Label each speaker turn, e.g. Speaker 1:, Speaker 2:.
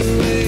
Speaker 1: away